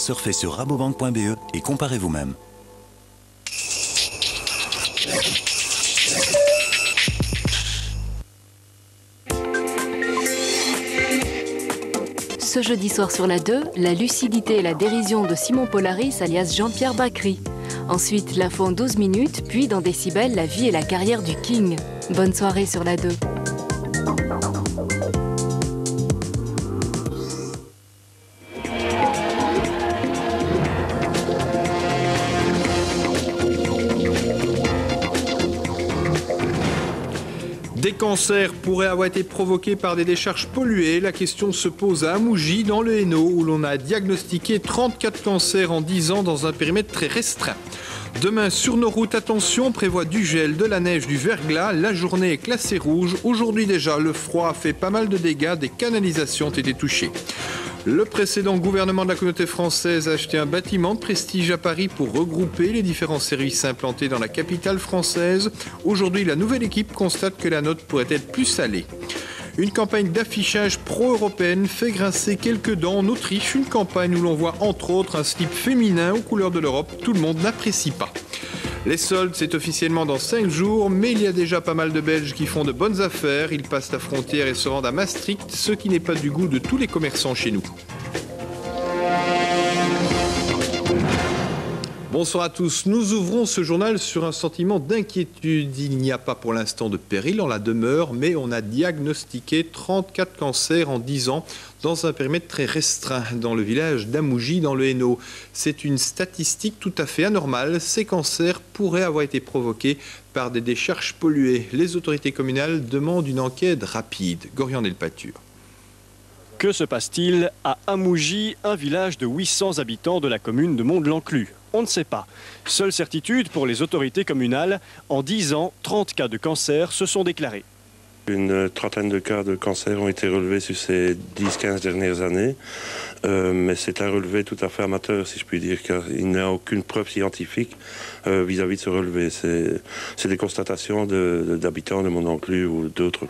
Surfez sur rabobank.be et comparez vous-même. Ce jeudi soir sur la 2, la lucidité et la dérision de Simon Polaris alias Jean-Pierre Bacry. Ensuite, l'info en 12 minutes, puis dans Décibel, la vie et la carrière du King. Bonne soirée sur la 2. Cancers pourraient avoir été provoqués par des décharges polluées. La question se pose à Amougy, dans le Hainaut, où l'on a diagnostiqué 34 cancers en 10 ans dans un périmètre très restreint. Demain, sur nos routes, attention, on prévoit du gel, de la neige, du verglas. La journée est classée rouge. Aujourd'hui déjà, le froid a fait pas mal de dégâts. Des canalisations ont été touchées. Le précédent gouvernement de la communauté française a acheté un bâtiment de prestige à Paris pour regrouper les différents services implantés dans la capitale française. Aujourd'hui, la nouvelle équipe constate que la note pourrait être plus salée. Une campagne d'affichage pro-européenne fait grincer quelques dents en Autriche, une campagne où l'on voit entre autres un slip féminin aux couleurs de l'Europe. Tout le monde n'apprécie pas. Les soldes, c'est officiellement dans 5 jours, mais il y a déjà pas mal de Belges qui font de bonnes affaires. Ils passent la frontière et se rendent à Maastricht, ce qui n'est pas du goût de tous les commerçants chez nous. Bonsoir à tous. Nous ouvrons ce journal sur un sentiment d'inquiétude. Il n'y a pas pour l'instant de péril en la demeure, mais on a diagnostiqué 34 cancers en 10 ans dans un périmètre très restreint dans le village d'Amougy dans le Hainaut. C'est une statistique tout à fait anormale. Ces cancers pourraient avoir été provoqués par des décharges polluées. Les autorités communales demandent une enquête rapide. Gorian Delpature. Que se passe-t-il à Amougy, un village de 800 habitants de la commune de Mont-de-l'Enclus? On ne sait pas. Seule certitude pour les autorités communales, en 10 ans, 30 cas de cancer se sont déclarés. Une trentaine de cas de cancer ont été relevés sur ces 10-15 dernières années, euh, mais c'est un relevé tout à fait amateur, si je puis dire, car il n'y a aucune preuve scientifique euh, vis-à-vis de ce relevé. C'est des constatations d'habitants de, de, mon enclus ou d'autres.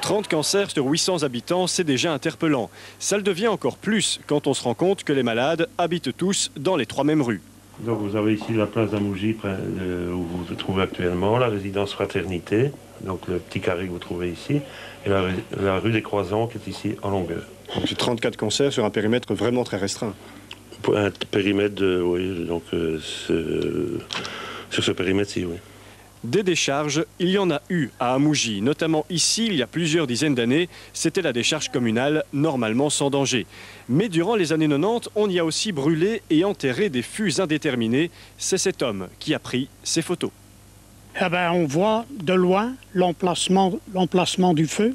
30 cancers sur 800 habitants, c'est déjà interpellant. Ça le devient encore plus quand on se rend compte que les malades habitent tous dans les trois mêmes rues. Donc vous avez ici la place d'Amougy où vous vous trouvez actuellement, la résidence Fraternité, donc le petit carré que vous trouvez ici, et la, rue des Croisants qui est ici en longueur. Donc c'est 34 cancers sur un périmètre vraiment très restreint. Un périmètre de, oui, donc euh, sur ce périmètre-ci, oui. Des décharges, il y en a eu à Amougy, notamment ici il y a plusieurs dizaines d'années. C'était la décharge communale, normalement sans danger. Mais durant les années 90, on y a aussi brûlé et enterré des fûts indéterminés. C'est cet homme qui a pris ces photos. Eh ben, on voit de loin l'emplacement du feu.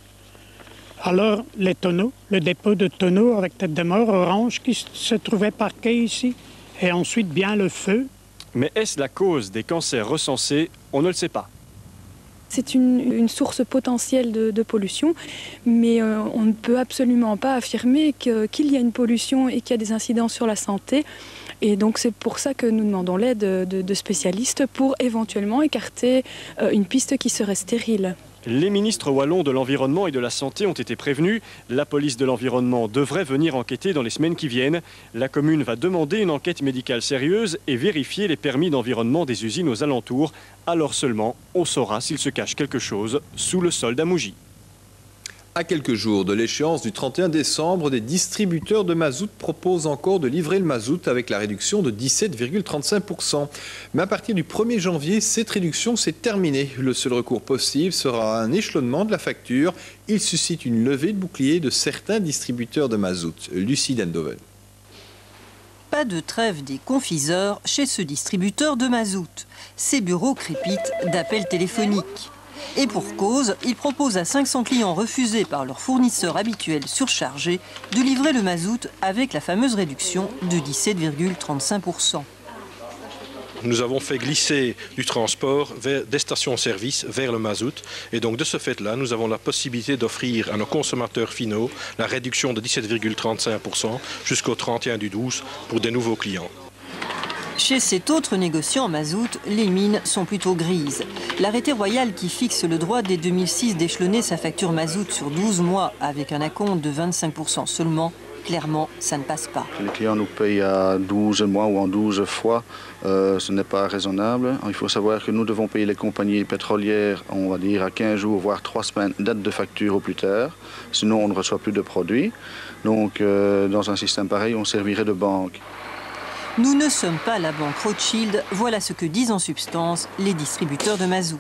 Alors les tonneaux, le dépôt de tonneaux avec tête de mort orange qui se trouvait parqué ici. Et ensuite bien le feu mais est-ce la cause des cancers recensés? On ne le sait pas. C'est une, source potentielle de, pollution, mais euh, on ne peut absolument pas affirmer qu'il y a une pollution et qu'il y a des incidences sur la santé. Et donc c'est pour ça que nous demandons l'aide de, spécialistes pour éventuellement écarter euh, une piste qui serait stérile. Les ministres wallons de l'Environnement et de la Santé ont été prévenus. La police de l'environnement devrait venir enquêter dans les semaines qui viennent. La commune va demander une enquête médicale sérieuse et vérifier les permis d'environnement des usines aux alentours. Alors seulement, on saura s'il se cache quelque chose sous le sol d'Amougy. À quelques jours de l'échéance du 31 décembre, des distributeurs de mazout proposent encore de livrer le mazout avec la réduction de 17,35%. Mais à partir du 1er janvier, cette réduction s'est terminée. Le seul recours possible sera un échelonnement de la facture. Il suscite une levée de bouclier de certains distributeurs de mazout. Lucie Dendoven. Pas de trêve des confiseurs chez ce distributeur de mazout. Ces bureaux crépitent d'appels téléphoniques. Et pour cause, ils proposent à 500 clients refusés par leur fournisseur habituel surchargé de livrer le mazout avec la fameuse réduction de 17,35%. Nous avons fait glisser du transport des stations-service vers le mazout. Et donc de ce fait-là, nous avons la possibilité d'offrir à nos consommateurs finaux la réduction de 17,35% jusqu'au 31 du 12 pour des nouveaux clients. Chez cet autre négociant mazout, les mines sont plutôt grises. L'arrêté royal qui fixe le droit dès 2006 d'échelonner sa facture mazout sur 12 mois avec un acompte de 25% seulement Clairement, ça ne passe pas. Les clients nous payent à 12 mois ou en 12 fois. Euh, ce n'est pas raisonnable. Il faut savoir que nous devons payer les compagnies pétrolières, on va dire, à 15 jours, voire 3 semaines, date de facture au plus tard. Sinon, on ne reçoit plus de produits. Donc, euh, dans un système pareil, on servirait de banque. Nous ne sommes pas la banque Rothschild, voilà ce que disent en substance les distributeurs de mazout.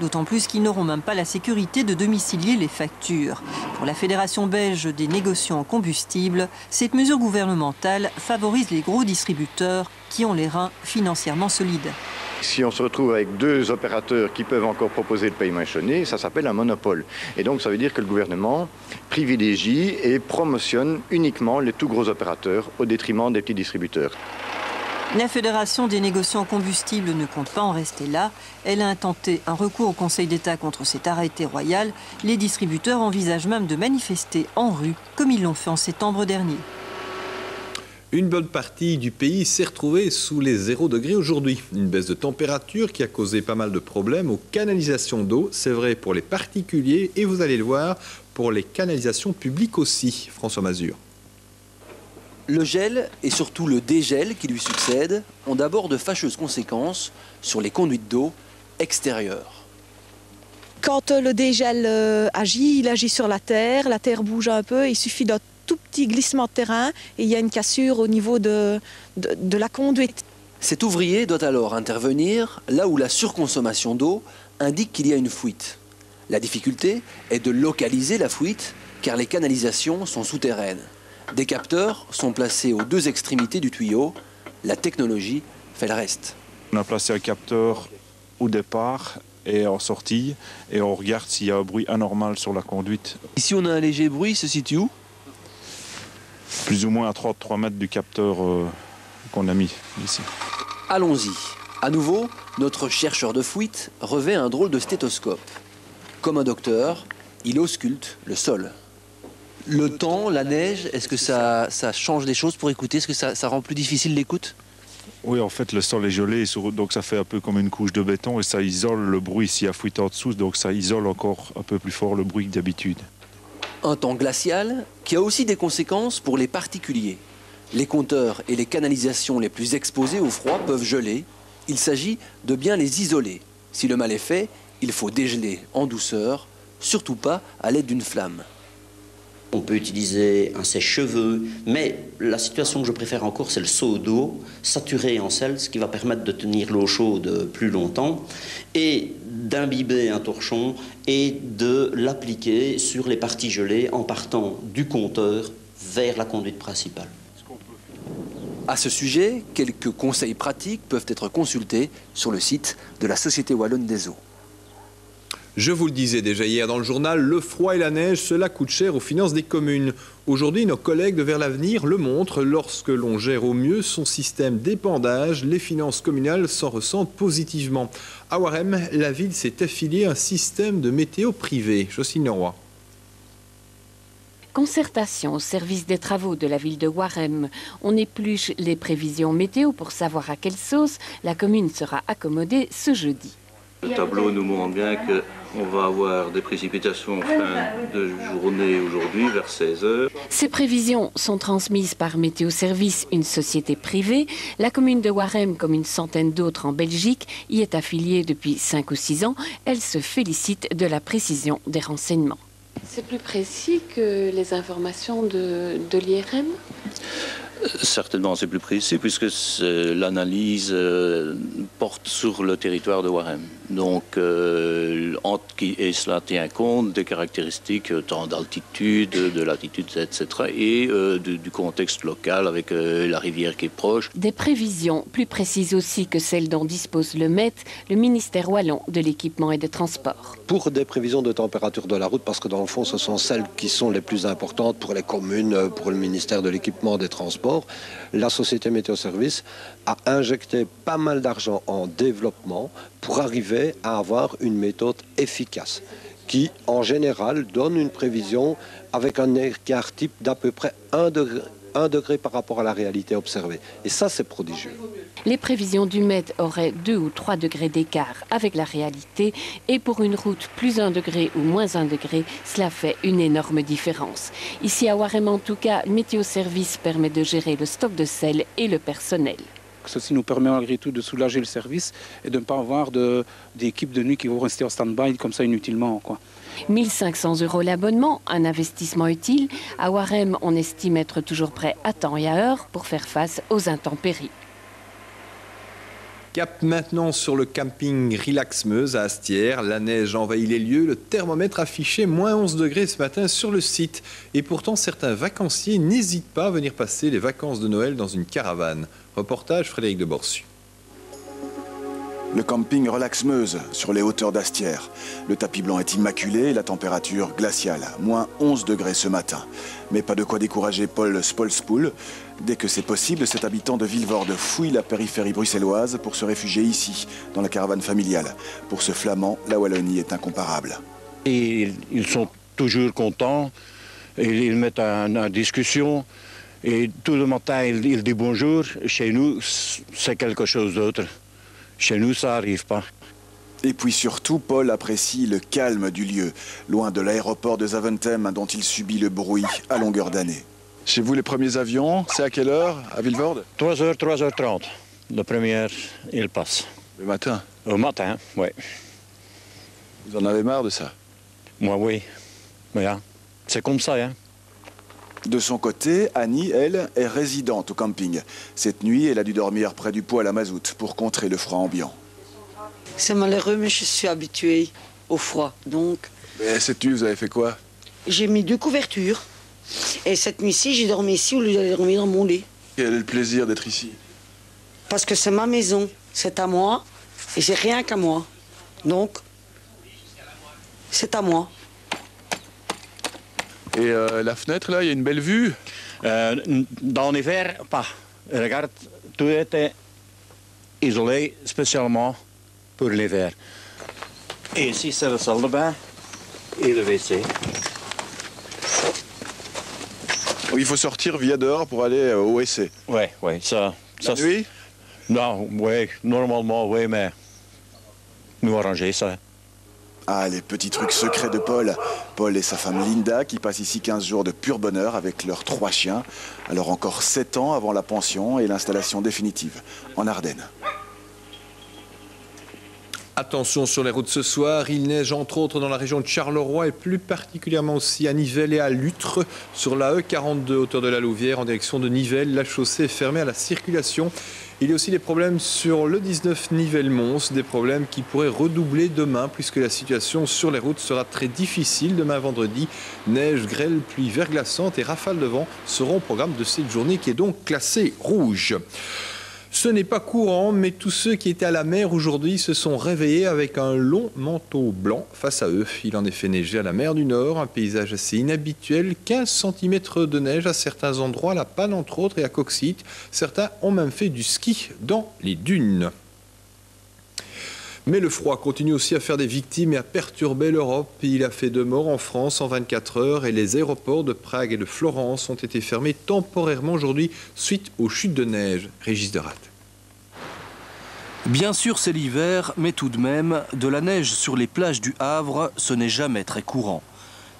D'autant plus qu'ils n'auront même pas la sécurité de domicilier les factures. Pour la Fédération belge des négociants en combustible, cette mesure gouvernementale favorise les gros distributeurs qui ont les reins financièrement solides. Si on se retrouve avec deux opérateurs qui peuvent encore proposer le paiement échelonné, ça s'appelle un monopole. Et donc ça veut dire que le gouvernement privilégie et promotionne uniquement les tout gros opérateurs au détriment des petits distributeurs. La Fédération des négociants combustibles ne compte pas en rester là. Elle a intenté un recours au Conseil d'État contre cet arrêté royal. Les distributeurs envisagent même de manifester en rue, comme ils l'ont fait en septembre dernier. Une bonne partie du pays s'est retrouvée sous les 0 degrés aujourd'hui. Une baisse de température qui a causé pas mal de problèmes aux canalisations d'eau. C'est vrai pour les particuliers et vous allez le voir, pour les canalisations publiques aussi. François Mazur. Le gel et surtout le dégel qui lui succède ont d'abord de fâcheuses conséquences sur les conduites d'eau extérieures. Quand le dégel euh, agit, il agit sur la terre, la terre bouge un peu, il suffit d'un tout petit glissement de terrain et il y a une cassure au niveau de, de la conduite. Cet ouvrier doit alors intervenir là où la surconsommation d'eau indique qu'il y a une fuite. La difficulté est de localiser la fuite car les canalisations sont souterraines. Des capteurs sont placés aux deux extrémités du tuyau. La technologie fait le reste. On a placé un capteur au départ et en sortie et on regarde s'il y a un bruit anormal sur la conduite. Ici on a un léger bruit, se situe où? Plus ou moins à 33 mètres du capteur euh, qu'on a mis ici. Allons-y. À nouveau, notre chercheur de fuite revêt un drôle de stéthoscope. Comme un docteur, il ausculte le sol. Le temps, la neige, est-ce que ça, ça, change des choses pour écouter? Est-ce que ça, ça, rend plus difficile l'écoute? Oui, en fait, le sol est gelé, donc ça fait un peu comme une couche de béton et ça isole le bruit s'il y a fuite en dessous, donc ça isole encore un peu plus fort le bruit que d'habitude. Un temps glacial qui a aussi des conséquences pour les particuliers. Les compteurs et les canalisations les plus exposées au froid peuvent geler. Il s'agit de bien les isoler. Si le mal est fait, il faut dégeler en douceur, surtout pas à l'aide d'une flamme. On peut utiliser un sèche-cheveux, mais la situation que je préfère encore, c'est le seau d'eau saturé en sel, ce qui va permettre de tenir l'eau chaude plus longtemps, et d'imbiber un torchon et de l'appliquer sur les parties gelées en partant du compteur vers la conduite principale. À ce sujet, quelques conseils pratiques peuvent être consultés sur le site de la Société Wallonne des Eaux. Je vous le disais déjà hier dans le journal, le froid et la neige, cela coûte cher aux finances des communes. Aujourd'hui, nos collègues de Vers l'Avenir le montrent, lorsque l'on gère au mieux son système d'épandage, les finances communales s'en ressentent positivement. À Warem, la ville s'est affiliée à un système de météo privé. Jocelyne Leroy. Concertation au service des travaux de la ville de Warem. On épluche les prévisions météo pour savoir à quelle sauce la commune sera accommodée ce jeudi. Le tableau nous montre bien qu'on va avoir des précipitations en fin de journée aujourd'hui vers 16 heures. Ces prévisions sont transmises par Météo Service, une société privée. La commune de Warem, comme une centaine d'autres en Belgique, y est affiliée depuis 5 ou 6 ans. Elle se félicite de la précision des renseignements. C'est plus précis que les informations de, de l'IRM Certainement, c'est plus précis puisque l'analyse euh, porte sur le territoire de Warem. Donc, euh, et cela tient compte des caractéristiques euh, tant d'altitude, de latitude, etc., et du contexte local avec la rivière qui est proche. Des prévisions plus précises aussi que celles dont dispose le MET, le ministère wallon de l'équipement et des transports. Pour des prévisions de température de la route, parce que dans le fond, ce sont celles qui sont les plus importantes pour les communes, pour le ministère de l'équipement et des transports, la société Météo Service a injecté pas mal d'argent en développement pour arriver à avoir une méthode efficace qui, en général, donne une prévision avec un écart type d'à peu près 1 degré, 1 degré par rapport à la réalité observée. Et ça, c'est prodigieux. Les prévisions du MED auraient 2 ou 3 degrés d'écart avec la réalité et pour une route plus 1 degré ou moins 1 degré, cela fait une énorme différence. Ici à Warem en tout cas, Météo Service permet de gérer le stock de sel et le personnel. Ceci nous permet malgré tout de soulager le service et de ne pas avoir d'équipes de, nuit qui vont rester en stand-by comme ça inutilement. Quoi. 1500 euros l'abonnement, un investissement utile. À Warem, on estime être toujours prêt à temps et à heure pour faire face aux intempéries. Cap maintenant sur le camping Relax Meuse à Astière. La neige envahit les lieux. Le thermomètre affichait moins 11 degrés ce matin sur le site. Et pourtant, certains vacanciers n'hésitent pas à venir passer les vacances de Noël dans une caravane. Reportage Frédéric de Borsu. Le camping Relax Meuse, sur les hauteurs d'Astière. Le tapis blanc est immaculé et la température glaciale, moins 11 degrés ce matin. Mais pas de quoi décourager Paul Spolspool. Dès que c'est possible, cet habitant de Villevorde fouille la périphérie bruxelloise pour se réfugier ici, dans la caravane familiale. Pour ce flamand, la Wallonie est incomparable. Et ils sont toujours contents, et ils mettent en, discussion, et tout le matin ils disent bonjour. Chez nous, c'est quelque chose d'autre. Chez nous, ça n'arrive pas. Et puis surtout, Paul apprécie le calme du lieu, loin de l'aéroport de Zaventem dont il subit le bruit à longueur d'année. Chez vous, les premiers avions, c'est à quelle heure à Villevorde 3h, 3h30. La première, il passe. Le matin? Au matin, oui. Vous en avez marre de ça? Moi, oui. Mais hein, c'est comme ça, hein. De son côté, Annie, elle, est résidente au camping. Cette nuit, elle a dû dormir près du poêle à mazout pour contrer le froid ambiant. C'est malheureux, mais je suis habituée au froid, donc... Mais cette nuit, vous avez fait quoi? J'ai mis deux couvertures. Et cette nuit-ci, j'ai dormi ici au lieu d'aller dormir dans mon lit. Quel est le plaisir d'être ici? Parce que c'est ma maison, c'est à moi, et c'est rien qu'à moi. Donc, c'est à moi. Et euh, la fenêtre, là, il y a une belle vue? Euh, Dans l'hiver, pas. Regarde, tout était isolé spécialement pour l'hiver. Et ici, c'est la salle de bain et le WC. Il faut sortir via dehors pour aller euh, au WC. Oui, oui, ça... La ça nuit? Non, oui, normalement, oui, mais nous arranger ça. Ah, les petits trucs secrets de Paul. Paul et sa femme Linda qui passent ici 15 jours de pur bonheur avec leurs trois chiens. Alors encore 7 ans avant la pension et l'installation définitive en Ardennes. Attention sur les routes ce soir, il neige entre autres dans la région de Charleroi et plus particulièrement aussi à Nivelles et à Lutre. Sur la E42 hauteur de la Louvière en direction de Nivelles, la chaussée est fermée à la circulation. Il y a aussi des problèmes sur le 19 Nivelles-Mons, des problèmes qui pourraient redoubler demain puisque la situation sur les routes sera très difficile demain vendredi. Neige, grêle, pluie verglaçante et rafales de vent seront au programme de cette journée qui est donc classée rouge. Ce n'est pas courant, mais tous ceux qui étaient à la mer aujourd'hui se sont réveillés avec un long manteau blanc face à eux. Il en est fait neiger à la mer du Nord, un paysage assez inhabituel, 15 cm de neige à certains endroits, la Panne entre autres et à Coxite. Certains ont même fait du ski dans les dunes. Mais le froid continue aussi à faire des victimes et à perturber l'Europe. Il a fait deux morts en France en 24 heures et les aéroports de Prague et de Florence ont été fermés temporairement aujourd'hui suite aux chutes de neige. Régis de. Bien sûr, c'est l'hiver, mais tout de même, de la neige sur les plages du Havre, ce n'est jamais très courant.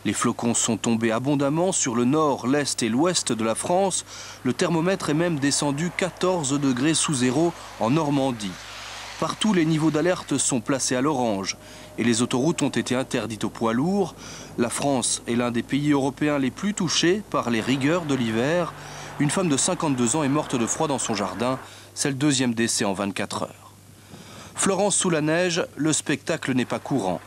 Les flocons sont tombés abondamment sur le nord, l'est et l'ouest de la France. Le thermomètre est même descendu 14 degrés sous zéro en Normandie. Partout, les niveaux d'alerte sont placés à l'orange et les autoroutes ont été interdites aux poids lourds. La France est l'un des pays européens les plus touchés par les rigueurs de l'hiver. Une femme de 52 ans est morte de froid dans son jardin. C'est le deuxième décès en 24 heures. Florence sous la neige, le spectacle n'est pas courant.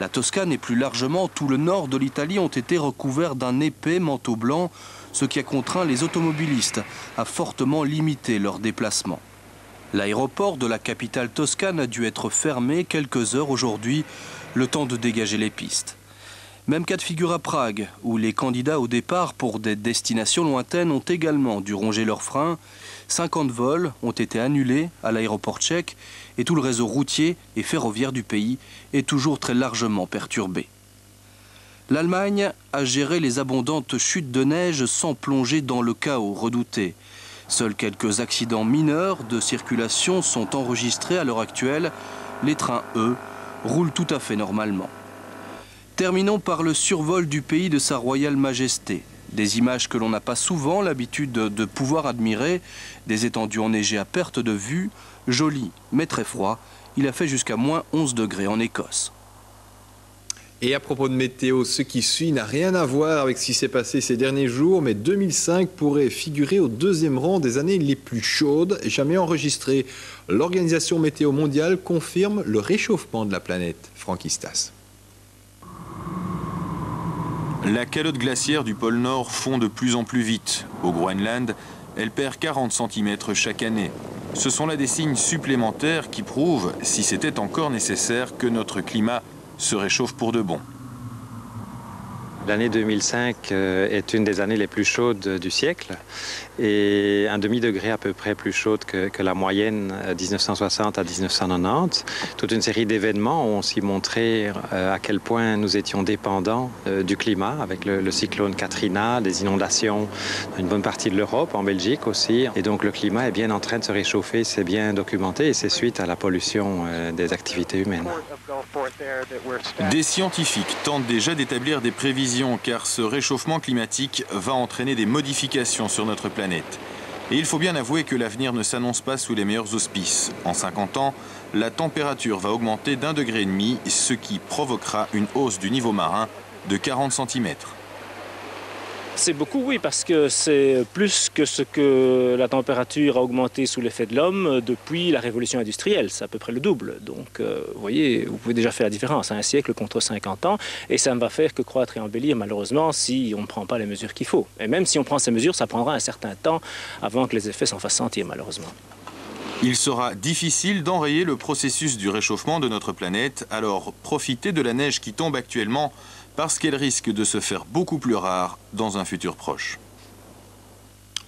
La Toscane et plus largement tout le nord de l'Italie ont été recouverts d'un épais manteau blanc, ce qui a contraint les automobilistes à fortement limiter leurs déplacements. L'aéroport de la capitale toscane a dû être fermé quelques heures aujourd'hui, le temps de dégager les pistes. Même cas de figure à Prague, où les candidats au départ pour des destinations lointaines ont également dû ronger leurs freins. 50 vols ont été annulés à l'aéroport tchèque et tout le réseau routier et ferroviaire du pays est toujours très largement perturbé. L'Allemagne a géré les abondantes chutes de neige sans plonger dans le chaos redouté. Seuls quelques accidents mineurs de circulation sont enregistrés à l'heure actuelle. Les trains, eux, roulent tout à fait normalement. Terminons par le survol du pays de Sa Royale Majesté. Des images que l'on n'a pas souvent l'habitude de pouvoir admirer, des étendues enneigées à perte de vue, jolies mais très froid. Il a fait jusqu'à moins 11 degrés en Écosse. Et à propos de météo, ce qui suit n'a rien à voir avec ce qui s'est passé ces derniers jours, mais 2005 pourrait figurer au deuxième rang des années les plus chaudes jamais enregistrées. L'Organisation météo mondiale confirme le réchauffement de la planète. Frankistas. La calotte glaciaire du pôle Nord fond de plus en plus vite. Au Groenland, elle perd 40 cm chaque année. Ce sont là des signes supplémentaires qui prouvent, si c'était encore nécessaire, que notre climat se réchauffe pour de bon. L'année 2005 euh, est une des années les plus chaudes du siècle et un demi-degré à peu près plus chaude que, la moyenne 1960 euh, à 1990. Toute une série d'événements ont aussi montré euh, à quel point nous étions dépendants du climat avec le, cyclone Katrina, des inondations dans une bonne partie de l'Europe, en Belgique aussi. Et donc le climat est bien en train de se réchauffer, c'est bien documenté et c'est suite à la pollution des activités humaines. Des scientifiques tentent déjà d'établir des prévisions car ce réchauffement climatique va entraîner des modifications sur notre planète. Et il faut bien avouer que l'avenir ne s'annonce pas sous les meilleurs auspices. En 50 ans, la température va augmenter d'un degré et demi, ce qui provoquera une hausse du niveau marin de 40 cm. C'est beaucoup, oui, parce que c'est plus que ce que la température a augmenté sous l'effet de l'homme depuis la révolution industrielle. C'est à peu près le double. Donc, euh, vous voyez, vous pouvez déjà faire la différence. Un siècle contre 50 ans. Et ça ne va faire que croître et embellir, malheureusement, si on ne prend pas les mesures qu'il faut. Et même si on prend ces mesures, ça prendra un certain temps avant que les effets s'en fassent sentir, malheureusement. Il sera difficile d'enrayer le processus du réchauffement de notre planète, alors profitez de la neige qui tombe actuellement parce qu'elle risque de se faire beaucoup plus rare dans un futur proche.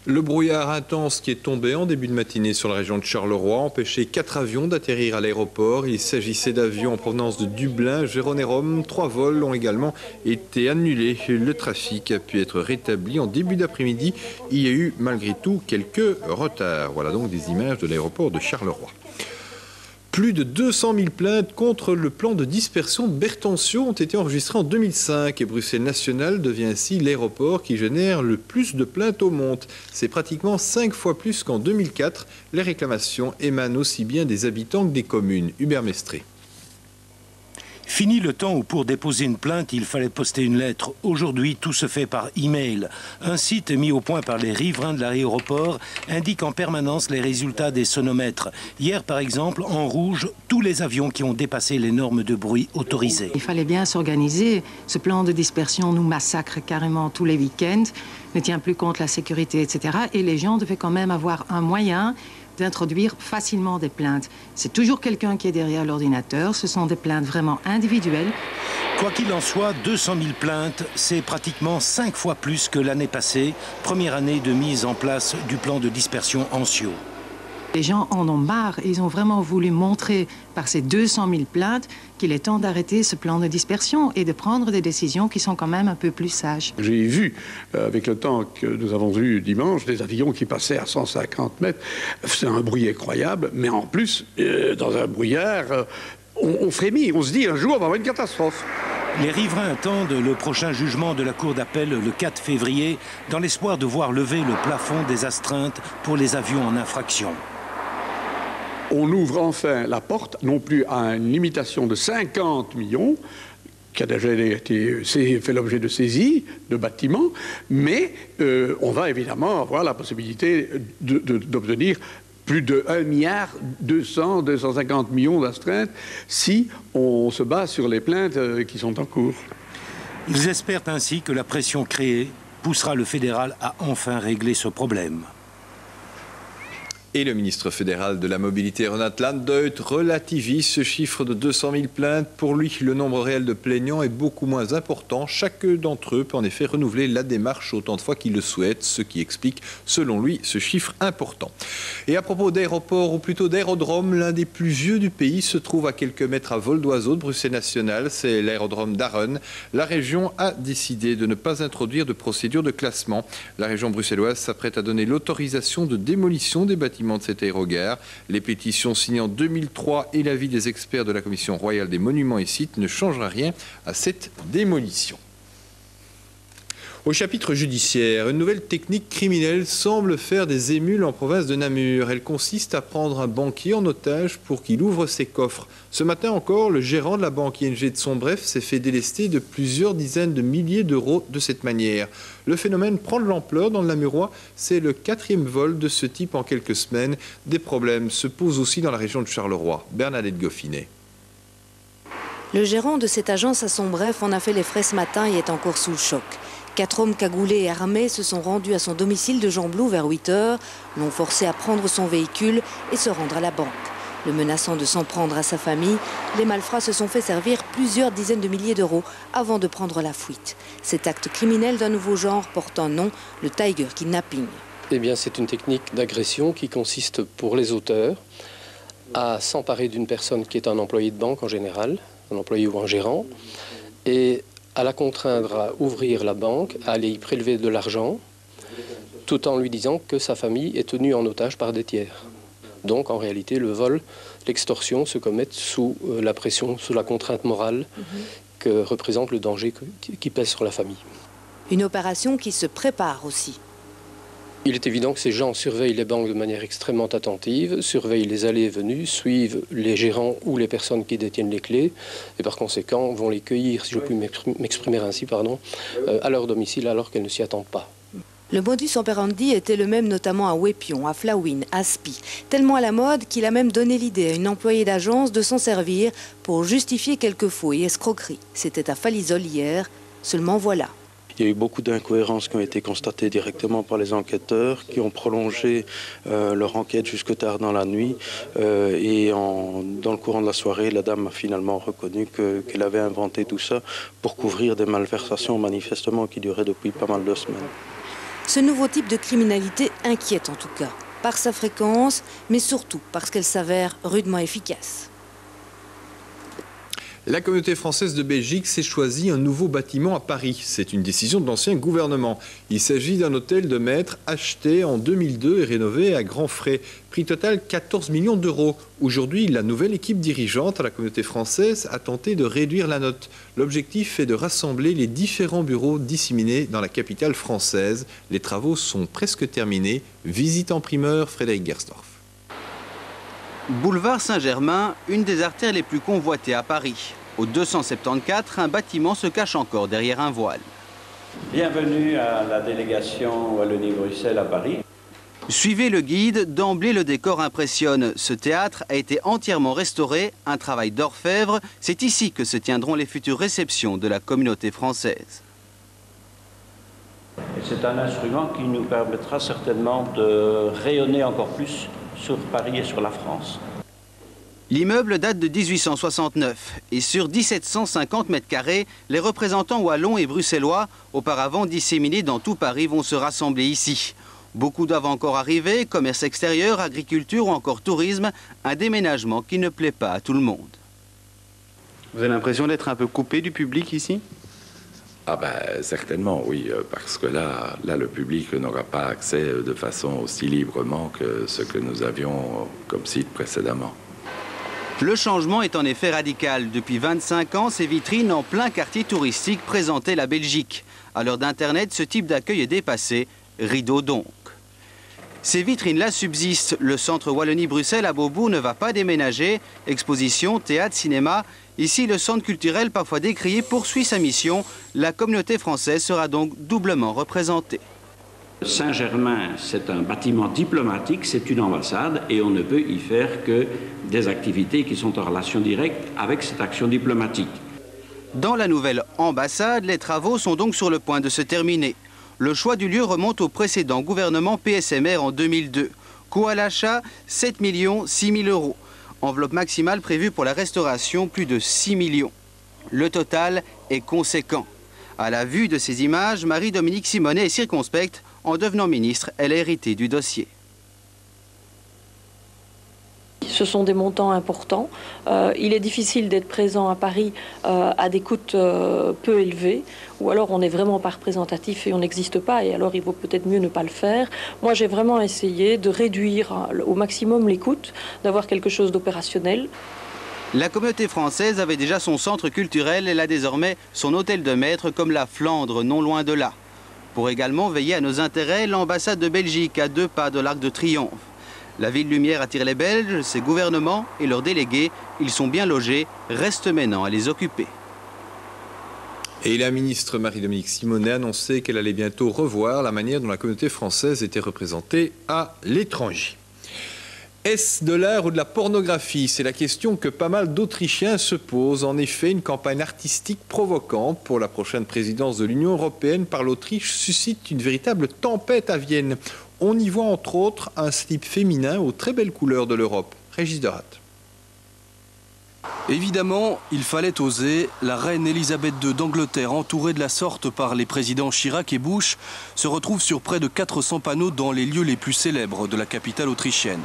Le brouillard intense qui est tombé en début de matinée sur la région de Charleroi a empêché quatre avions d'atterrir à l'aéroport. Il s'agissait d'avions en provenance de Dublin, Gérone et Rome. Trois vols ont également été annulés. Le trafic a pu être rétabli en début d'après-midi. Il y a eu malgré tout quelques retards. Voilà donc des images de l'aéroport de Charleroi. Plus de 200 000 plaintes contre le plan de dispersion de ont été enregistrées en 2005 et Bruxelles National devient ainsi l'aéroport qui génère le plus de plaintes au monde. C'est pratiquement 5 fois plus qu'en 2004. Les réclamations émanent aussi bien des habitants que des communes. Hubert Mestré. Fini le temps où pour déposer une plainte, il fallait poster une lettre. Aujourd'hui, tout se fait par email. Un site mis au point par les riverains de l'aéroport indique en permanence les résultats des sonomètres. Hier, par exemple, en rouge, tous les avions qui ont dépassé les normes de bruit autorisées. Il fallait bien s'organiser. Ce plan de dispersion nous massacre carrément tous les week-ends, ne tient plus compte la sécurité, etc. Et les gens devaient quand même avoir un moyen d'introduire facilement des plaintes. C'est toujours quelqu'un qui est derrière l'ordinateur, ce sont des plaintes vraiment individuelles. Quoi qu'il en soit, 200 000 plaintes, c'est pratiquement 5 fois plus que l'année passée, première année de mise en place du plan de dispersion Ancio. Les gens en ont marre. Ils ont vraiment voulu montrer par ces 200 000 plaintes qu'il est temps d'arrêter ce plan de dispersion et de prendre des décisions qui sont quand même un peu plus sages. J'ai vu, euh, avec le temps que nous avons eu dimanche, des avions qui passaient à 150 mètres. C'est un bruit incroyable, mais en plus, euh, dans un brouillard, euh, on, on frémit. On se dit un jour, on va avoir une catastrophe. Les riverains attendent le prochain jugement de la Cour d'appel le 4 février dans l'espoir de voir lever le plafond des astreintes pour les avions en infraction on ouvre enfin la porte, non plus à une limitation de 50 millions, qui a déjà été, fait l'objet de saisie de bâtiments, mais euh, on va évidemment avoir la possibilité d'obtenir plus de 1 milliard 200, 250 millions d'astreintes si on se base sur les plaintes euh, qui sont en cours. Ils espèrent ainsi que la pression créée poussera le fédéral à enfin régler ce problème. Et le ministre fédéral de la mobilité Ronald Landdeut relativise ce chiffre de 200 000 plaintes. Pour lui, le nombre réel de plaignants est beaucoup moins important. Chacun d'entre eux peut en effet renouveler la démarche autant de fois qu'il le souhaite, ce qui explique, selon lui, ce chiffre important. Et à propos d'aéroports, ou plutôt d'aérodromes, l'un des plus vieux du pays se trouve à quelques mètres à vol d'oiseau de Bruxelles National. C'est l'aérodrome d'Arren. La région a décidé de ne pas introduire de procédure de classement. La région bruxelloise s'apprête à donner l'autorisation de démolition des bâtiments de cet aérogare. Les pétitions signées en 2003 et l'avis des experts de la Commission royale des monuments et sites ne changera rien à cette démolition. Au chapitre judiciaire, une nouvelle technique criminelle semble faire des émules en province de Namur. Elle consiste à prendre un banquier en otage pour qu'il ouvre ses coffres. Ce matin encore, le gérant de la banque ING de son bref s'est fait délester de plusieurs dizaines de milliers d'euros de cette manière. Le phénomène prend de l'ampleur dans le Namurois. C'est le quatrième vol de ce type en quelques semaines. Des problèmes se posent aussi dans la région de Charleroi. Bernadette Goffinet. Le gérant de cette agence à son bref en a fait les frais ce matin et est encore sous choc. Quatre hommes cagoulés et armés se sont rendus à son domicile de Jean-Blou vers 8 heures, l'ont forcé à prendre son véhicule et se rendre à la banque. Le menaçant de s'en prendre à sa famille, les malfrats se sont fait servir plusieurs dizaines de milliers d'euros avant de prendre la fuite. Cet acte criminel d'un nouveau genre porte un nom, le Tiger Kidnapping. Eh bien, c'est une technique d'agression qui consiste pour les auteurs à s'emparer d'une personne qui est un employé de banque en général, un employé ou un gérant, et à la contraindre à ouvrir la banque, à aller y prélever de l'argent, tout en lui disant que sa famille est tenue en otage par des tiers. Donc en réalité, le vol, l'extorsion se commettent sous euh, la pression, sous la contrainte morale que représente le danger qui pèse sur la famille. Une opération qui se prépare aussi. Il est évident que ces gens surveillent les banques de manière extrêmement attentive, surveillent les allées et venues, suivent les gérants ou les personnes qui détiennent les clés, et par conséquent vont les cueillir, si je puis m'exprimer ainsi, pardon, euh, à leur domicile alors qu'elles ne s'y attendent pas. Le modus operandi était le même notamment à Wépion, à Flawin, à Spi. Tellement à la mode qu'il a même donné l'idée à une employée d'agence de s'en servir pour justifier quelques faux et escroqueries. C'était à Falisol hier, seulement voilà. Il y a eu beaucoup d'incohérences qui ont été constatées directement par les enquêteurs, qui ont prolongé euh, leur enquête jusque tard dans la nuit. Euh, et dans le courant de la soirée, la dame a finalement reconnu qu'elle avait inventé tout ça pour couvrir des malversations manifestement qui duraient depuis pas mal de semaines. Ce nouveau type de criminalité inquiète en tout cas, par sa fréquence, mais surtout parce qu'elle s'avère rudement efficace. La communauté française de Belgique s'est choisi un nouveau bâtiment à Paris. C'est une décision de l'ancien gouvernement. Il s'agit d'un hôtel de maître acheté en 2002 et rénové à grands frais. Prix total 14 millions d'euros. Aujourd'hui, la nouvelle équipe dirigeante à la communauté française a tenté de réduire la note. L'objectif est de rassembler les différents bureaux disséminés dans la capitale française. Les travaux sont presque terminés. Visite en primeur, Frédéric Gerstorff. Boulevard Saint-Germain, une des artères les plus convoitées à Paris. Au 274, un bâtiment se cache encore derrière un voile. Bienvenue à la délégation Wallonie-Bruxelles à Paris. Suivez le guide, d'emblée le décor impressionne. Ce théâtre a été entièrement restauré, un travail d'orfèvre. C'est ici que se tiendront les futures réceptions de la communauté française. C'est un instrument qui nous permettra certainement de rayonner encore plus sur Paris et sur la France. L'immeuble date de 1869 et sur 1750 mètres carrés, les représentants wallons et bruxellois, auparavant disséminés dans tout Paris, vont se rassembler ici. Beaucoup doivent encore arriver, commerce extérieur, agriculture ou encore tourisme, un déménagement qui ne plaît pas à tout le monde. Vous avez l'impression d'être un peu coupé du public ici? Ah ben, certainement, oui, euh, parce que là, là, le public n'aura pas accès de façon aussi librement que ce que nous avions comme site précédemment. Le changement est en effet radical. Depuis 25 ans, ces vitrines en plein quartier touristique présentaient la Belgique. À l'heure d'Internet, ce type d'accueil est dépassé. Rideau donc. Ces vitrines-là subsistent. Le centre Wallonie-Bruxelles à Beaubourg ne va pas déménager. Exposition, théâtre, cinéma. Ici, le centre culturel, parfois décrié, poursuit sa mission. La communauté française sera donc doublement représentée. Saint-Germain, c'est un bâtiment diplomatique, c'est une ambassade et on ne peut y faire que des activités qui sont en relation directe avec cette action diplomatique. Dans la nouvelle ambassade, les travaux sont donc sur le point de se terminer. Le choix du lieu remonte au précédent gouvernement PSMR en 2002. Coût à l'achat 7 millions 6 000 euros. Enveloppe maximale prévue pour la restauration plus de 6 millions. Le total est conséquent. À la vue de ces images, Marie-Dominique Simonet est circonspecte. En devenant ministre, elle a hérité du dossier. Ce sont des montants importants. Euh, il est difficile d'être présent à Paris euh, à des coûts euh, peu élevés, ou alors on n'est vraiment pas représentatif et on n'existe pas, et alors il vaut peut-être mieux ne pas le faire. Moi, j'ai vraiment essayé de réduire au maximum les coûts, d'avoir quelque chose d'opérationnel. La communauté française avait déjà son centre culturel, elle a désormais son hôtel de maître comme la Flandre, non loin de là. Pour également veiller à nos intérêts, l'ambassade de Belgique à deux pas de l'Arc de Triomphe. La ville lumière attire les Belges, ses gouvernements et leurs délégués. Ils sont bien logés, reste maintenant à les occuper. Et la ministre Marie-Dominique Simonet a annoncé qu'elle allait bientôt revoir la manière dont la communauté française était représentée à l'étranger. Est-ce de l'art ou de la pornographie? C'est la question que pas mal d'Autrichiens se posent. En effet, une campagne artistique provocante pour la prochaine présidence de l'Union européenne par l'Autriche suscite une véritable tempête à Vienne. On y voit entre autres un slip féminin aux très belles couleurs de l'Europe. Régis Derat. Évidemment, il fallait oser. La reine Elisabeth II d'Angleterre, entourée de la sorte par les présidents Chirac et Bush, se retrouve sur près de 400 panneaux dans les lieux les plus célèbres de la capitale autrichienne.